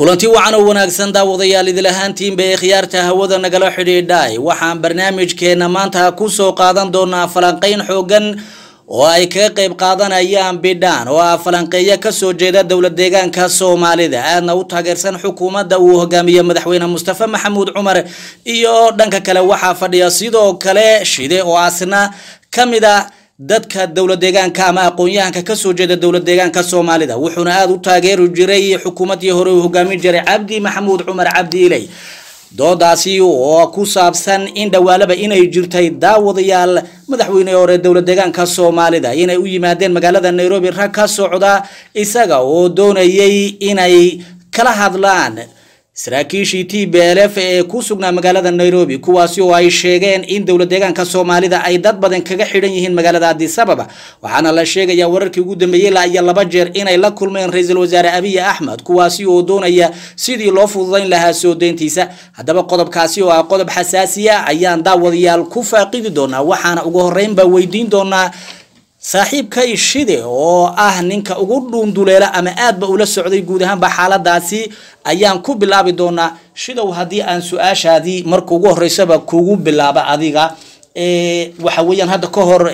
kulanti wacan oo wanaagsan daawadayaal idil ahaantiinba ee khiyaarta hawada nagala xidhiidhay. Waxaan barnaamijkeena maanta ku soo qaadan doonaa falanqeyn xoogan oo ay kaga qeyb qaadanayaan bidhaan oo ah falanqeeyo ka soo jeeda dowlad deegaanka soomaalida. Aadna u taageersan xukuumadda uu hogaamiye madaxweyne mustafa maxamuud cumar iyo dhanka kale waxaa fadhiya sidoo kale shide oo asna ka mid a dadka dowlad deegaanka ama aqoon-yahanka ka soo jeeda dowlad deegaanka soomaalida. Wuxuuna aada u taageeri jiray xukuumaddii hore uu hogaamin jiray cabdi maxamuud cumar cabdi iley. Doodaasi oo ku saabsan in dhawaalaba inay jirtay daawadayaal madaxweyne hore dowlad deegaanka soomaalida. Inay u yimaadeen magaalada nairobi rag ka socda isaga oo doonayay inay kala hadlaan saraakiishii t b l f ee ku sugnaa magaalada nairobi kuwaasi oo ay sheegeen in dowlad deegaanka soomaalida ay dad badan kaga xidhan yihiin magaalada addis ababa. Waxaana la sheegayaa wararkii ugu dambeeyey la iyo laba jeer inay la kulmeen ra'iisul wasaare abiy axmed kuwaasi oo doonaya sidii loo fududayn lahaa soo deyntiisa haddaba qodobkaasi oo ah qodob xasaasiya ayaan daawadayaal ku faaqidi doonaa waxaana ugu horeynba weydiin doonaa saaxiibka ishide oo ah ninka ugu dhuunduleela ama aadba ula socday guud ahaanba xaaladaasi ayaan ku bilaabi doonaa. Shidow haddii aan su'aashaadii marka ugu horeysaba kugu bilaaba adiga waxa weeyaan hadda ka hor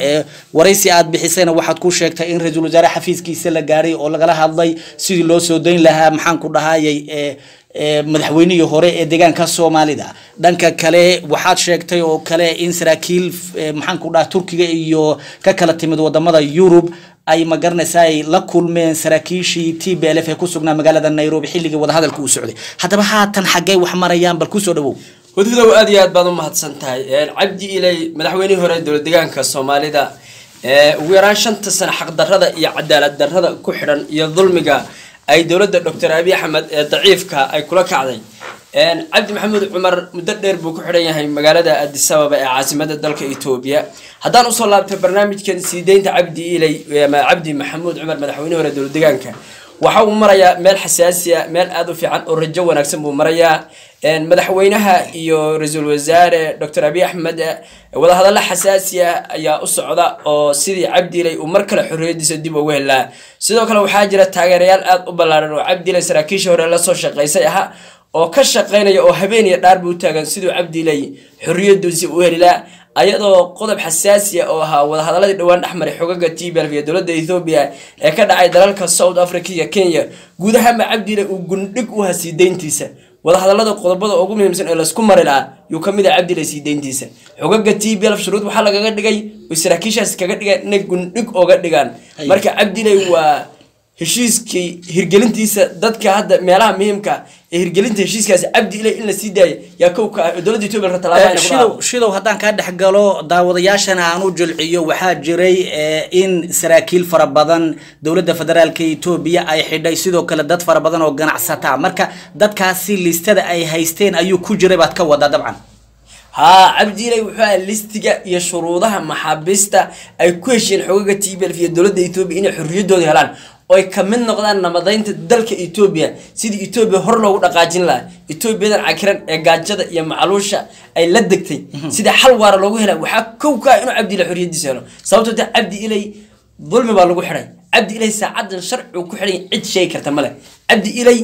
waraysi aad bixisayna waxaad ku sheegtay in ra'iisul wasaare xafiiskiisa la gaaray oo lagala hadlay sidii loo soo dayn lahaa maxaan ku dhahayay madaxweynihii hore ee deegaanka soomaalida. Dhanka kale waxaad sheegtay oo kale in saraakiil maxaan ku dhaha turkiga iyo ka kala timid waddamada yurub ay magaranaysa ay la kulmeen saraakiishii t b l f ee ku sugnaa magaalada nairobi xilligii wadahadalka uu socday. Haddaba haatan xaggey wax marayaan bal ku soo dhawow. Hudhudow aad iyo aad baad u mahadsan tahay cabdi iley madaxweynihii hore dowlad deegaanka soomaalida ugu yaraan shanta sano xaqdarada iyo cadaalad darada ku xidhan iyo dulmiga ay dowladda doctor abiy axmed ee daciifka ay kula kacday. Cabdi maxamuud cumar muddo dheer buu ku xidhan yahay magaalada addis ababa ee caasimada dalka etoobiya haddaan u soo laabtay barnaamijkan sii deynta cabdi ama cabdi maxamuud cumar madaxweynihi hore dowlad deegaanka waxa uu marayaa meel xasaasiya meel aada u fiican oo rajo wanaagsan buu marayaa madaxweynaha iyo ra'iisul wasaare doctor abiy axmed wadahadallo xasaasiya ayaa u socda oo sidii cabdiley uu mar kale xorriyadiisa dib ugu helaa. Sidoo kale waxaa jira taageerayaal aada u ballaaran oo cabdiley saraakiisha hore la soo shaqaysay ahaa oo ka shaqaynaya oo habeen iyo dhaar buu taagan siduu cabdiley xorriyadiisi u helilaa ayadoo qodob xasaasiya oo ahaa wadahadaladii dhowaan dhexmaray xogaga t b iyo dowladda ethoobiya ee ka dhacay dalalka south africa iyo kenya. Guud ahaanba cabdile uu gundhig u hasii deyntiisa wadahadalada qodobada ugu muhiimsan ee laysku mari lahaa yuu ka mid ah cabdile sii deyntiisa xogaga t b l shuruud waxaa lagaga dhigay oy saraakiishaas kaga dhigaan inay gundhig oga dhigaan. Marka cabdile waa heshiiskii hirgelintiisa dadka hadda meelaha muhiimka ee hirgelinta heshiiskaasi cabdi iley in la sii daayo yaa kow ka ah dowladda etoobiya talaaba shidow shidow haddaan kaa dhex galo daawadayaashana aan u jilciyo waxaa jiray in saraakiil fara badan dowladda federaalka etoobiya ay xidhay. Sidoo kale dad fara badan oo ganacsata. Marka dadkaasi listada ay haysteen ayuu ku jiray baad ka wadaa dabcan. Haa cabdiiley wuxuu aha listiga iyo shuruudaha maxaabiista ay ku heshiyeen xogaga t b l iyo dowladda etoobiya inay xorriyadooda helaan oy ka mid noqdaan nabadaynta dalka etoobiya sidii etoobiya hor loogu dhaqaajin lahaa etoobiyadan cakiran ee gaajada iyo macluusha ay la degtay. Sida xal waara loogu hela waxaa kow ka ah inuu cabdi iley xorriyadiisa helo. Sababtoo ta cabdi iley dulmi baa lagu xidhay cabdi iley saacadan sharcigu ku xidhay cid sheegi karta male cabdi iley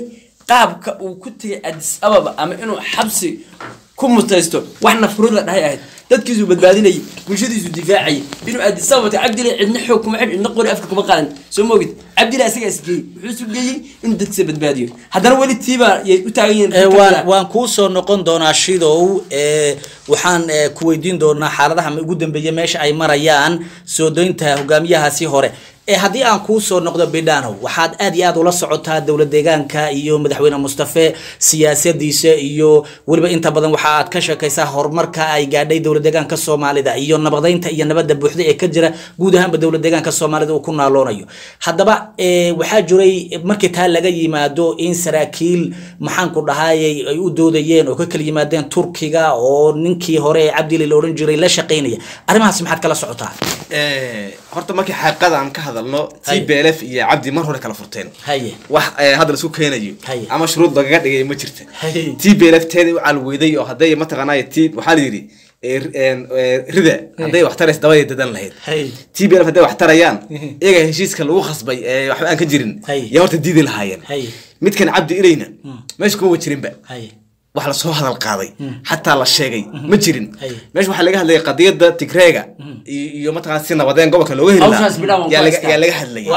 qaabka uu ku tegay addis ababa ama inuu xabsi ku mutaysto wax nafruud la dhahay ahayd dadkiisuu badbaadinayay bulshadiisu difaacayay inuu addis ababa cabdile cidna xoog kuma xidh cidna qori afka kuma qaadan. Soo moogid cabdile asagaa isgeeyey wuxuu isu geeyey inuu dadkiisa badbaadiyo. Haddana weli tiibaa yay u taagan yihiin waan kuu soo noqon doonaa shidow waxaan ku weydiin doonaa xaaladaha ugu dambeeya meesha ay marayaan. Soo doynta hogaamiyahaasi hore haddii aan kuu soo noqdo bidhanow waxaad aad iyo aad ula socotaa dowlad deegaanka iyo madaxweyne mustafe siyaasadiisa iyo weliba inta badan waxa aad ka sheekaysaa horumarka ay gaadhay dowlad deegaanka soomaalida iyo nabadaynta iyo nabadda buuxda ee ka jira guud ahaanba dowlad deegaanka soomaalida uu ku naaloonayo haddaba waxaa jiray markii taa laga yimaado in saraakiil maxaan ku dhahayay ay u doodayeen oo ka kala yimaadeen turkiga oo ninkii hore ee cabdili la odhan jiray la shaqaynaya. Arrimahaas maxaad kala socotaa? Horta markii xaqiiqada aan ka hadalno t b l f iyo cabdi mar hore kala furteen. Wax hadda la isku keenayo. Ama shuruud lagaga dhigay ma jirta Haye. t b l f teeda u calweyday oo hadday mataqaanay t waxaa la yidhi rida hadday wax tarays dabadii dadan lahayd. T b l hadday wax tarayaan iyaga heshiiska lagu khasbay ee waxba aan ka jirin. Yaa horta diidi lahaayeen. Midkan cabdi ilayna meesha kuma jirinba. Haye wax la soo hadal qaaday. Xataa la sheegay. Ma jirin. Meesha waxaa laga hadlayay qadiyada tigreega iyo iyo mataqana si nabadeen gobolka looga heli Hawshaas bidhaan waan ku yaa laga- hadlayay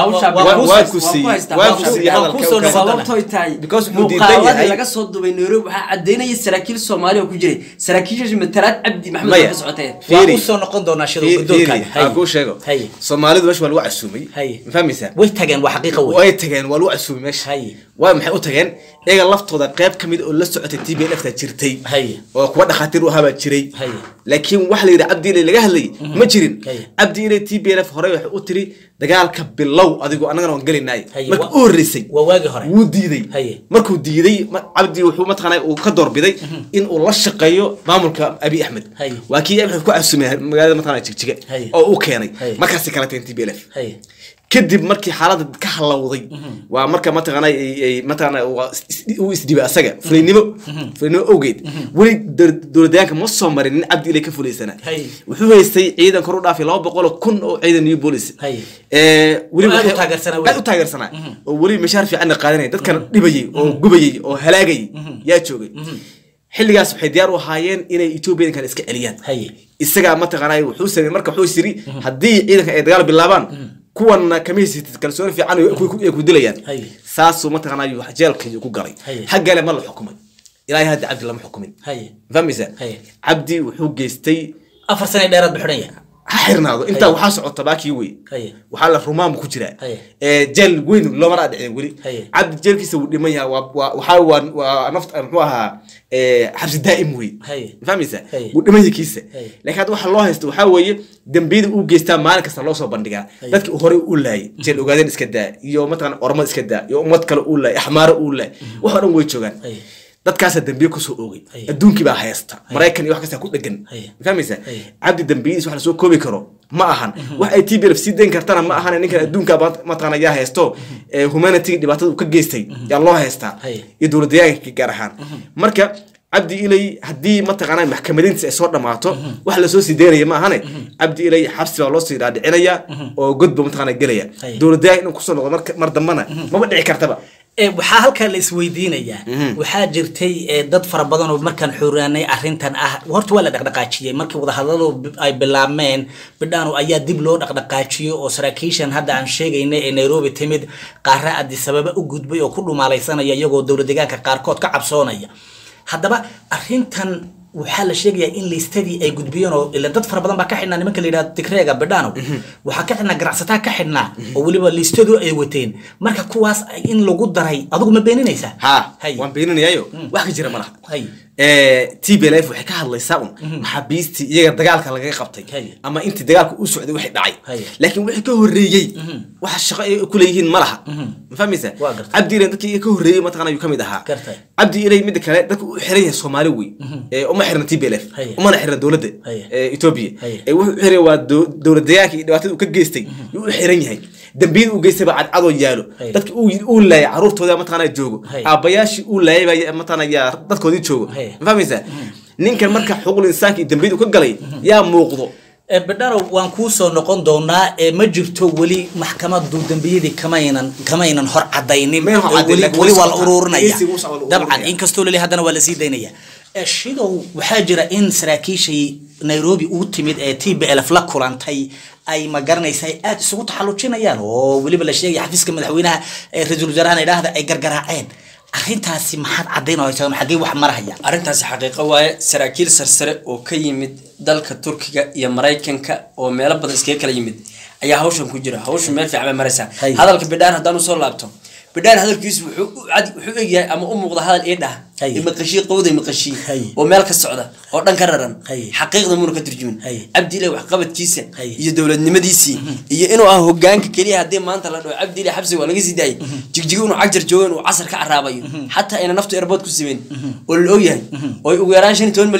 laga soo duubay nairobi. Waxaa cadeynaya saraakiil soomaali oo ku jiray. Saraakiishaasi matalaad cabdi ka socotee waa u soo noqon doonaa shida Fiiri, gudoonkaaga aan kuu sheego. Soomaalidu meesha waa lagu casuumay. Ma fahmaysaa way tageen waa xaqiiqa wey way tageen waa lagu casuumay meesha. Waa maxay u tageen? Iyaga laftooda qayb ka mid oo la socotay t b n f ta jirtay oo kuwa dhakhaatiir u ahaabaa jiray. Laakiin waxa la yidhi cabdi ilay laga hadlayay ma jirin. Cabdi ilay t b n f hore waxay u tiri dagaalka bilow adigu annagana waan gelinay Haye, marka u horreysay wuu diiday. Markuu diiday cabdi wuxuu mataqaanaa uu ka doorbiday in uu la shaqeeyo maamulka abi axmed. Waa kii abi axmed ku casuumay magaalada mataqaanaa jigjiga oo u keenay. Markaasi kala t b n f. Kadib markii xaaladda ka halowday waa marka mataqaana mataqaana uu isdhibay asaga. Fulinimo. Fulinimo awgeed weli dowlad- dowladdayaanka ma soo marin nin cabdi ilay ka fuliysana Hay. wuxuu haystay ciidan kor u dhaafay laba boqol kun oo ciidan new police. Hay. Eh, u taageersanaa taageersanaa oo weli mashaar fiicanna qaadanaya dadkana dhibayay oo gubayay oo halaagayay yaa joogay. Xilligaas waxay diyaar u ahaayeen inay etoobiyadan iska celiyaan. Isagaa mataqaanay wuxuu sameeyey. Marka wuxuu yiri haddii ciidanka ay dagaal bilaabaan kuwanna kama haysatid kalsooni fiican ay ku- ay ku dilayaan. Saasuu mataqaanay jeelka ku galay. Xaggale ma la xukumay ilaahay hadda cabdi lama xukumin. Haye. cabdi wuxuu geystay afar sane dheeraad bu xidhan yahay ha xirnaado. Intaa waxaa socota baakii wey waxaa la rumaam ku jiraa. Jeel weyn loomana dhicin weli. Cabdi jeelkiisa wuu dhiman waa waxaa waa waa naft muxuu ahaa xabsi daa'im wey fahmaysa wuu dhiman yahay kiisa laakiin hadda waxa loo haysto waxaa weeye dembiyada uu geystaa maalin kasta loo soo bandhigaa. Dadki uu horey u laayay jeel ogaadeen iska daa iyo mataqana ormad iska daa iyo ummad kale uu laayay axmaaro uu laayay. Wax oo dhan way joogaan. Dadkaasaa dembiye ku soo oogay. Adduunkii baa haysta. Maraykan iyo wax kasta ku dhegan Haye. fahmaysa Haye. cabdi dambiyadiis wax la soo koobi karo. Ma ahan. Wax ay t b f sii dayn kartana ma ahan. Ninkan adduunka ba- mataqaana yaa haysto. Ee humanity dhibaatada uu ka geystay. Yaa loo haystaa. Iyo dowladdayaanka gaar ahaan. Marka cabdi ilay haddii mataqaana maxkamadintiisa ay soo dhamaato wax la soo sii daynaya ma ahane? Cabdi ilay xabsi baa loo sii dhaadhicinaya oo godba mataqaana gelaya. Haye. dowladdayaanka inuu ku soo noqdo mar- dambana maba dhici kartaba waxaa halkaa la isweydiinayaa. Waxaa jirtay ee, dad fara badan oo markaan xuraanay arrintan ah. Horta waa la dhaqdhaqaajiyey markii wadahadaladu ay bilaabmeen bidhaano ayaa dib loo dhaqdhaqaajiyey oo saraakiishan hadda aan sheegayna ee nairobi timid qaara addis ababa u gudbay oo ku dhumaalaysanaya iyagoo dowlad deegaanka qaarkood ka cabsoonaya. Haddaba arrintan waxaa la sheegayaa in liistadii ay gudbiyeen oo ila dad fara badan baa ka xidhnaa nimanka la yidhahdo tigreega bidhaano waxaa ka xidhnaa ganacsataa ka xidhnaa oo weliba liistadu ay wateen. Marka kuwaas in lagu daray adigu ma beeninaysaa? Ha waan beeninayaayo wax ka jira malaha. T b l f waxay ka hadlaysaa un. Maxaabiistii iyaga dagaalka lagaga qabtay. Ama intii dagaalka u socday wixii dhacay. Laakiin wixii ka horreeyey waxa shaqo ay ku leeyihiin ma laha. Ma fahmaysa cabdi ilay dadkii ka horreeyey mataqana ayuu ka mid ahaa. Cabdi ilay midda kale dadka u xiran yahay soomaali wey uma xirna t b umana xirna dowladda etoobiya wuxuu xiran waa dow- dowlad deegaanka iyo dhibaatada uu ka geystay. Yuu u xiran yahay dambiyada uu geystay baa cadcadoo yaalo dadki uu laayay caruurtooda mataqana joogo. Aabbayaashii uu laayay baa mataqana yaa dadkoodii joogo. Ma fahmaysaa ninkan marka xuquuqul insaanka iyo dambiyada uu ka galay yaa muuqdo. Ee, bidhano waan kuu soo noqon doonaa ee ma jirto weli maxkamadu dambiyadii kamaynan kamaynan hor cadaynin weli waa la ururinaya la dabcan inkastoo lali haddana waa la sii daynaya. Ee, shidow waxaa jira in saraakiishii nairobi uu timid ee t b lf la kulantay ay ma garanaysa ay aada isugu taxallujinayaan oo weliba la sheegaya xafiiska madaxweynaha ee ra'iisul wasaarahan idhaahda ay gargaraaceen. Arrintaasi maxaad caddaynaysaa xaggee wax marahaya arrintaasi xaqiiqo waaye saraakiil sarsare oo ka yimid dalka turkiga iyo maraykanka oo meelo badan iskaga kala yimid ayaa hawshan ku jira. Hawshan meel fiican bay maraysaa. Hadalka bidhaan haddaan u soo laabto bidhaan hadalkiisu wuxuu wuxuu egyahay ama u muuqda hadal ii dhah. Hay. imaqashii qowda imaqashii Hay. oo meel ka socda oo dhan ka raran. Xaqiiqda muuna ka turjumin Hay. cabdi ilahi waxqabadkiisa iyo dowladnimadiisii iyo inuu ah hogaanka keliya haddii maanta la dhaho cabdi ilahi xabsiga waa laga sii daayay jigjigo inuu cagjar joogo inuu casar ka caraabayo xataa ayna naftu erbood ku simeyn oo la ogyahay oo ay ugu yaraan shan iyo toban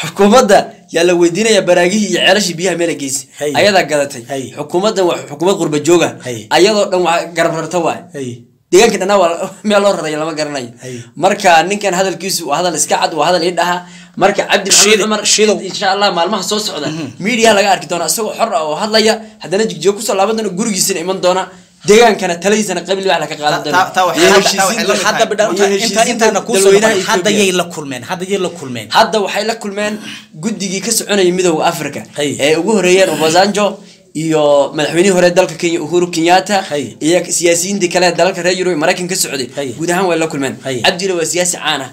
xukuumadda yaa la weydiinaya baraagihii iyo ceelashii biyaha meela geysi Hay. ayadaa gadatay xukuumaddan waa xukuumad qurba jooga ayadoo dhan waa garab rarta waay deegaanka dhanaa waa meel loo raraya lama garanayo marka ninkan hadalkiisu waa hadal iska cad waa hadal ii dhaha marka cabdi maxamed cumar shidow. insha allah maalmaha soo socda miidiyaha laga arki doona isagoo xor ah oo hadlaya haddana jigjigo ku soo laaban doona gurigiisana iman doona deegaankana taladiisana qabiil wax la ka qaadan Ta- doona. ta- ta waxay- la kulmeen hadda yay la kulmeen. Hadda waxay la kulmeen guddigii ka soconayay midooda africa ee ugu horeeyeen obasanjo iyo madaxweynihii hore dalka kenya uhuru kenyatta iyo siyaasiyiintii kale dalalka reer yurub maraykan ka socday. Guud ahaan way la kulmeen. Hay. cabdile waa siyaasi caan ah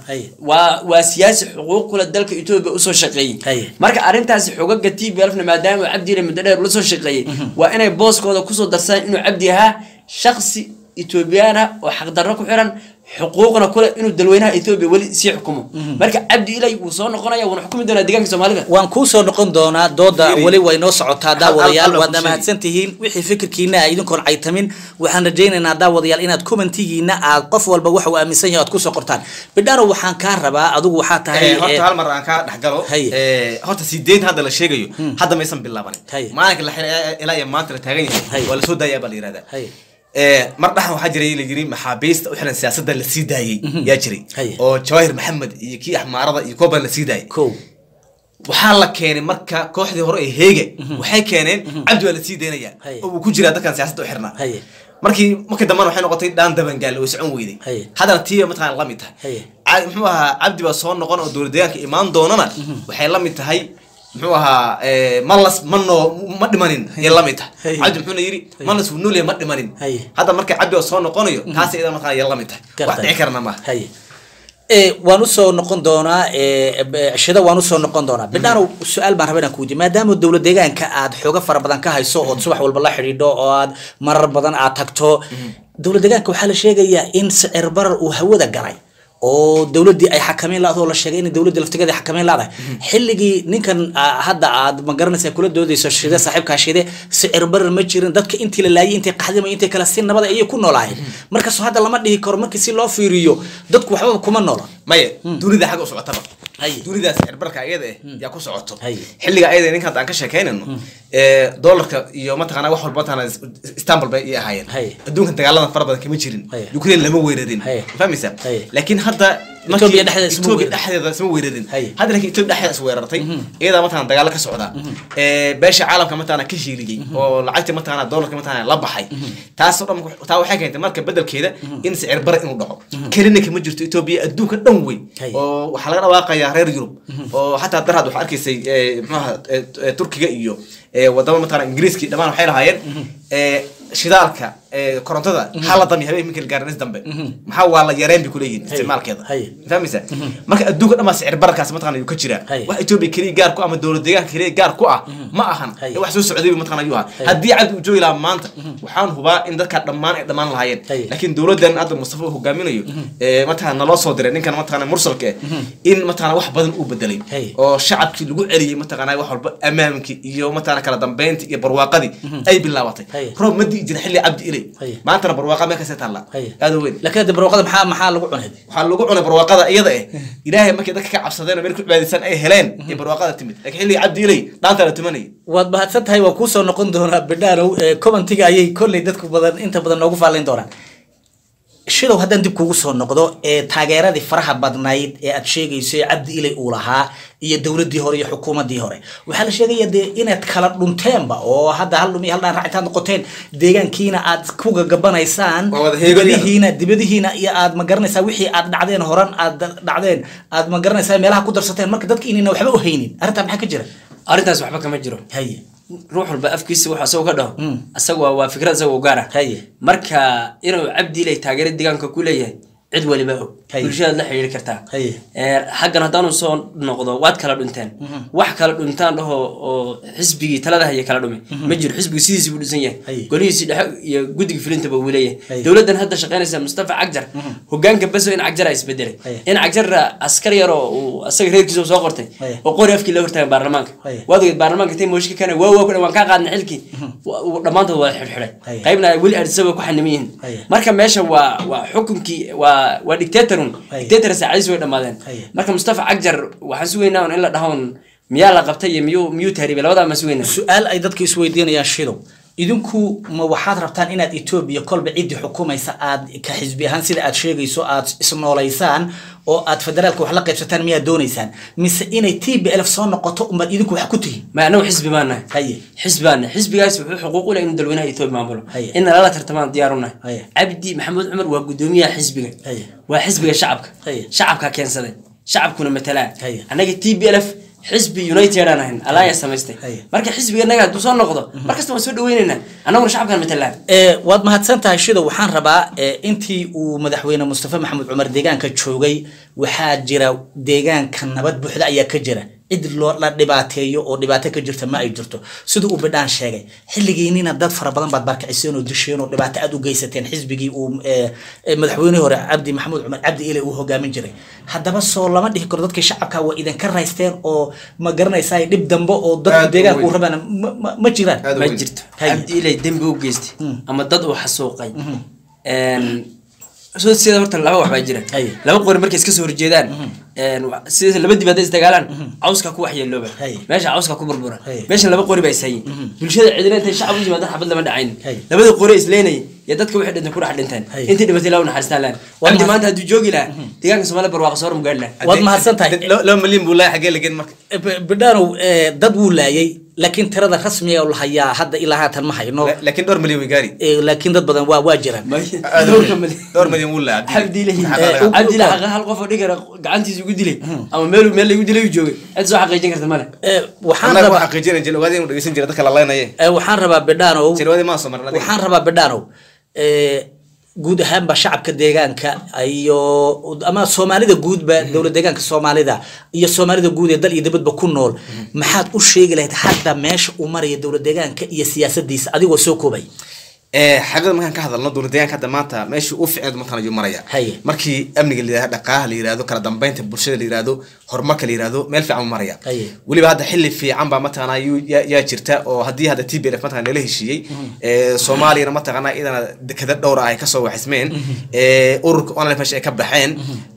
waa waa siyaasi xuquuq kule dalka etoobiya u soo shaqeeyey. Marka arrintaasi xogaga t b lfna maadaama uu cabdile muddo dheer ula soo shaqeeyey waa inay booskooda ku soo darsadaan inuu cabdi ahaa shaksi etoobiyaan ah oo xaqdarro ku xiran xuquuqna kule inuu dalweynaha etoobiya weli sii xukumo. Marka cabdi ilay wuu soo noqonaya wuuna xukumi doonaa deegaanka soomaalida waan kuu soo noqon doonaa dooda weli way noo socotaa daawadayaal waadna mahadsan tihiin wixii fikirkiina a idinkoon caytamin. Waxaan rajaynaynaa daawadayaal inaad commentigiina aad qof walba waxa uu aaminsan yahay aad ku soo qortaan. Bidhano waxaan kaa rabaa adigu waxaa tahay Eh, horta eh, hal mar aan kaa dhexgalo. Eh, horta sideenta hadda la sheegayo hadda maysan bilaabanin maalinka ilaa iyo maanta la taagan Hay. yahay waa la soo daaya baa la. Eh, mar dhaxan waxaa jiray la yiri maxaabiista u xiran siyaasadda la sii daayey. Yaa jiray. Oo jawaahir maxamed iyo kii axmaarada iyo kuwa badan la sii daayay kow. Waxaa la keenay marka kooxdii hore ee heege waxay keeneen cabdi waa la sii daynaya. Oo uu ku jiraa dadkan siyaasadda u xirnaa markii markii dambana waxay noqotay dhaan dabangaal oo socon weyday. Haddana tiiba mataqaan la mid tahay. Muxuu ahaa cabdi baa soo noqon oo dowlad deegaanka imaan doonana waxay la mid tahay muxuu ahaa eh, malas ma noo ma dhimanin ayay la mid tahay Hay. cabdi muxuuna yidhi malas wuu noolyahay ma dhimanin. Hadda marka cabdi oo soo noqonayo taas iyada mataqaan ayay la mid tahay wax dhici karana maaha. Eh, waan u soo noqon doonaa eh, b- shida waan u soo noqon doonaa. Bidhaano su'aal baan raba inaan kuweydiiyo maadaama dowlad deegaanka aad xooga fara badan ka hayso ood subax walba la xidhiidho oo aad marar badan aad tagto dowlad deegaanka waxaa la sheegayaa in sicir barar uu hawada galay oo dowladdii ay xakameyn laadoo la sheegay in dowladdii laftigeeda ay xakameyn laadahay xilligii ninkan ah, hadda aad ma garanaysa kula doodayso shide saaxiibkaa shide sicir barar ma jirin dadka intii la laayay intay qaxdima intay kale si nabada ayay ku noolaayeen markaasoo hadda lama dhihi karo markii si loo fiiriyo dadku waxbaba kuma noola maya dunida xagga u socotaba dunidaas cirbarka ayada eh yaa ku socoto. Xilliga ayada ninka hadda aan ka sheekeynayno ee, doolarka iyo mataqaana wax walba mataqaana istanbul bay ii ahaayeen. Adduunkan dagaalada fara badan kama jirin. Ukraine lama weerarin fahmaysaa laakiin hadda Ethiopia dhexdeeda isma Ethiopia weerarin. dhexdeeda isma weerarin Hay. hadda laakiin Ethiopia dhexdeeda is weerartay. Iyadaa mataqaana dagaalo ka socda ee, beesha caalamka mataqaana ka shiiligay oo lacagta mataqaana doolarka mataqaana la baxay. Taasoo dhan taa waxay keentay marka bedelkeeda in sicir bare inuu dhaco. Kelina kama jirto Ethiopia adduunka dhan wey Hay. oo waxaa laga dhawaaqayaa reer yurub. Oo xataa darhad waxaa arkaysay muxuaha turkiga iyo wadamo mataqaana ingiriiskii dhammaan waxay lahaayeen. Shidaalka korontada hala dami habeen minka gaaranis dambe. Maxaa waa la yareen bay kuleeyihiin isticmaalkeeda? fahmaysa marka adduunka dhan baa sicir bararkaas mataqaana ayuu ka jiraa wax etoobiya keliya gaar ku ah ama dowlad deegaanka keliya gaar ku ah ma ahan. Wax soo socday buu mataqaana ayuu ahaa. Haddii cabdi uu joogi lahaa maanta waxaan hubaa in dadka dhammaan ay dhammaan lahaayeen. Laakiin dowladdan hadda mustafa uu hogaaminayo ee mataqaana naloo soo diray. Ninkan mataqaana mursalka eh in mataqaana wax badan uu bedelay oo shacabkii lagu celiyey mataqaana wax walba amaankii iyo mataqaana kala dambeyntii iyo barwaaqadii ay bilaabatay. Roob ma di'i jira xilli cabdi ilay Hay. maantana barwaaqa meel ka sii taalla Hay. aad u weyn laakiin hadda barwaaqada maxaa maxaa lagu cunay? Waxaa lagu cunay barwaaqada iyada eh. Ilaahay markay dadka ka cabsadeen oo meel ku cibaadaysan ay heleen iyo barwaaqada timid. Laakiin xilliga cabdi ilay dhaanta la tumanayay waad mahadsan tahay waa kuusoo noqon doonaa bidhaanow Eh, commentiga ayay kolley dadku badan inta badan noogu faalayn doonaan shidow haddaan dib kugu soo noqdo ee taageeradii faraha badnayd ee aad sheegayso ee cabdi ilay uu lahaa iyo dowladdii hore iyo xukuumaddii hore. Waxaa la sheegaya dee inaad kala dhunteenba oo hadda hal dhumi hal dhaan raac intaad noqoteen deegaankiina aad ku gagabanaysaan dibadihiina dibadihiina iyo aad ma garanaysaa wixii aad dhacdeen horan aad dhacdeen aad ma garanaysaa meelaha ku darsateen. Marka dadka inayna waxba u haynin. Arrintaa maxaa ka jira arrintaas waxba kama jiro. Ruux walba afkiisa wuxuu asagoo ka dhaho. Mm. asaga waa fikrad asagoo u gaara marka inuu cabdi ilay taageero deegaanka ku leeyahay cid waliba og. Bulshadaad la xiriiri kartaa xaggan haddaanu soo noqdo waad kala dhunteen. Wax kala dhuntaan dhaho oo xisbigii talada haya kala dhume ma jiro xisbigu sidiisi buu dhisan yahay. Haye. golihiisi dhexe iyo guddiga filintaba wuu leeyahay. Dowladdan hadda shaqaynaysa mustafa cagjar hogaanka beso in cagjar a isbedelay in cagjar askar yar oo uu asaga reerkiisa soo qortay. Oo qori afkii la hortaagan baarlamaanka. Waad ogeed baarlamaanka intay mooshi ka keenay waa waa ku waan kaa qaadnay xilkii. Dhammaantood waa xidhxidhay. Qaybna ay weli arsaba ku xaniman yihiin marka meesha waa waa xukunkii waa waa dictatorun Haye. dictator saacadiis way marka mustafa cagjar waxaan sugaynaa in la dhahoon. Miyaa la qabtay iyo miyuu miyuu tahriibay labadaa ma sugayna su'aal ay dadka isweydiinayaan shidow idinku ma waxaad rabtaan inaad etoobiya kolba ciddii xukumaysa? Aad ka xisbi ahaan sida aad sheegayso aad isnoolaysaan oo aad federaalka wax la qaybsataan miyaad doonaysaan? Mise inay t b lf soo noqoto umaad idinku wax ku tihiin ma anagu xisbi baan nahay haye. Xisbi baan nahay xisbigaas wuxuu xuquuq u leh inuu dalweynaha etoobiya maamulo in nalala tartamaan diyaar u nahay cabdi maxamuud cumar waa gudoomiyaha xisbiga. Waa xisbiga shacabka. Shacabkaa keensaday. Shacabkuna matalaa annaga t b lf xisbi united aan ahayn alliance samaystay marka xisbiga naga hadduu soo noqdo markasta waan soo dhaweynaynaa annaguna shacabkaan matalaa ee waad mahadsan tahay shidow waxaan rabaa ee, intii uu madaxweyne mustafa maxamed cumar deegaanka joogay waxaa jira deegaanka nabad buuxda ayaa ka jira cid loo la dhibaateeyo oo dhibaato ka jirta ma ay jirto. Sida uu bidhaan sheegay xilligiinina dad fara badan baad barkiciseen oo disheen oo dhibaato aad u geysateen xisbigii uu ee, ee, madaxweynihii hore cabdi maxamuud cumar cabdi ile uu hogaamin jiray. Haddaba soo lama dhihi karo dadkii shacabka waa idinka raysteen oo ma garanaysaa dhib dambe oo u deegaanka uu rabaan ma- jiraan. U ma jirto. Cabdi ilay dembi u geystay ama dad uu xasuuqay. Een, soo sida horta laba wax baa jira. Laba qori markay iska soo horjeedaan een, wa- sida laba dib hadday isdagaalaan cawska ku waxyeelooba meesha cawska ku burbura. Haye. meeshan laba qori baa ishaye bulshada cidina intay shacab u yimaadaan xabad lama dhacayn labada qori isleynay iyo dadka waxay dhinteen. Ku dhex dhinteen intii dhibatay laa u naxariistaan Waa cabdi maanta hadduu joogi lahaa deegaanka soomaaliya barwaaqo soo hormugaadhi lahaa. Waad mahadsan tahay. Laba milyan buu lahay xagee lageen marka. B- bidhaanow ee, dad wuu laayay laakiin tirada rasmiga oo la hayaa hadda ilaa haatan ma hayno. La- laakiin dhowr milyan way gaari. Ee, laakiin dad badan waa waa jiraan. Dhowr milyan. wuu lahay cabdi ilahi Xaqa laga- u- cabdi ilahi xaqa hal qof oo dhigara gacantiisa ugu dilay. Ama meel meel lagu dilay uu joogay. Cid soo xaqiijin karta male Ee, waxaan annaga rabaa waan xaqiijinay jil ogaadeen uu dhegeysan jira dadka la leynaye ee, waxaan rabaa bidhaanow waxaan rabaa bidhaanow ee, guud ahaanba shacabka deegaanka iyo ama soomaalida guudba dowlad deegaanka soomaalida iyo soomaalida guud ee dal iyo dibadba ku nool. Maxaad u sheegi lahayd hadda meesha uu maraya dowlad deegaanka iyo siyaasadiisa adigoo soo koobay xaqiiqda markaan ka hadalno dowlad deegaanka hadda maanta meeshii u ficneed markaan ayuu maraya markii amniga la yihahdo dhaqaalaha la yihahdo kala dambeynta bulshada la yihahdo horumarka la yihahdo meel fiican u maraya weliba hadda xilli fiican baa mataqaanaa yuu- yaa jirta oo haddii hadda t b l mataqana nala heshiiyey ee, soomaaliyana mataqaanaa idana dekada dhowr ah ay ka soo waxismeen ee, ururka online meesha ay ka baxeen.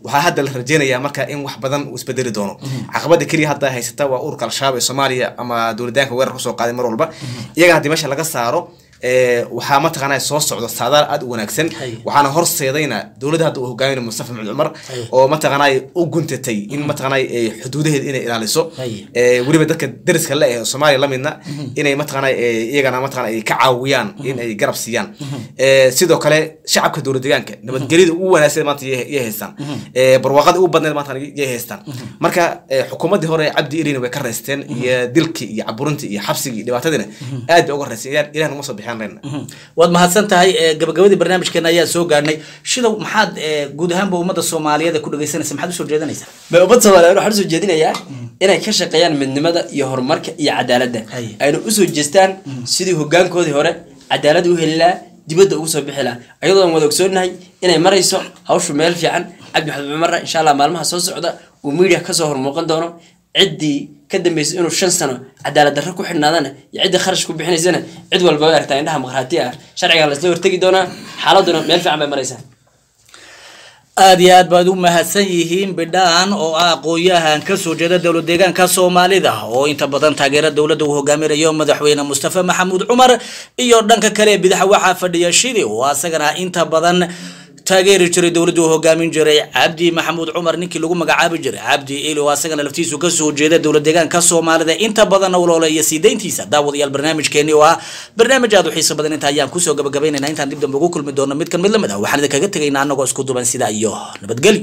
Waxaa hadda la rajeynayaa marka in wax badan uu isbedeli doono. Caqabada keliya hadda haysata waa ururka al-shabaab ee soomaaliya ama dowlad deegaanka weerar ku soo qaaday mar walba. Iyaga haddii meesha laga saaro waxaa mataqaanaa soo socdo saadaal aad u wanaagsan. Waxaana horseedayna dowladda hadda uu hogaaminayo mustafa maxamed cumar oo mataqaanaa u guntatay in mataqaanaa ee, xuduudaheeda inay ilaaliso. Ee, weliba dadka dariska le ee soomaaliya la midna inay mataqaanaa ee, iyagana mataqaanaa ay ka caawiyaan in ay garab siiyaan. Ee, sidoo kale shacabka dowlad deegaanka nabadgelyada ugu wanaagsan maanta yay haystaan. Barwaaqada ugu badneed maanta yay haystaan. Marka xukuumaddii hore cabdi irina way ka raysteen iyo dilkii iyo caburintii iyo xabsigii iyo dhibaatadiina aad bay uga raysteen Ilaah- ilaah numa soo bixiyaan reyna waad mahadsan tahay gabagabadii barnaamijkeena ayaa soo gaadhnay shidow maxaad guud ahaanba ummadda soomaaliyeed ee ku dhageysanaysa? Maxaad u soo jeedanaysaa ba ummad soomaaliyeed waxaan u soo jeedinayaa inay ka shaqeeyaan midnimada iyo horumarka iyo cadaaladda. Ayna u soo jeestaan sidii hogaankoodii hore cadaalad u heli lahaa dibadda ugu soo bixi lahaa ayadoo aan wada ogsoonnahay inay marayso hawshu meel fiican cabdi maxamed cumarra insha allah maalmaha soo socda uu media ka soo hormuuqan doono. Ciddii ka dambeysay inuu shan sano cadaalad darro ku xidhnaadana iyo ciddii kharash ku bixinaysana cid walba way aragtaa indhaha maqhraati ah. Sharciga lasla hortegi doonaa xaaladuna meel fiican bay maraysaa. Aad iyo aad baad u mahadsan yihiin bidhaan oo ah aqoon-yahan ka soo jeeda dowlad deegaanka soomaalida oo inta badan taageera dowladda uu hogaaminayo madaxweyne mustafa maxamuud cumar iyo dhanka kale bidaxa waxaa fadhiya shidi oo asagana inta badan taageeri jiray dowladda uu hogaamin jiray cabdi maxamuud cumar ninkii lagu magacaabi jiray. Cabdi ili oo asagana laftiisu ka soo jeeda dowlad deegaanka soomaalida. Inta badan ololeeya sii deyntiisa daawadayaal barnaamijkeeni oo ah barnaamij aad u xiiso badan. Inta ayaan ku soo gabagabaynayna intaan dib dambe ugu kulmi doono mid kan mid la mid ah. Waxaan idinkaga tegaynaa anagoo isku duban sida iyo nabadgelyo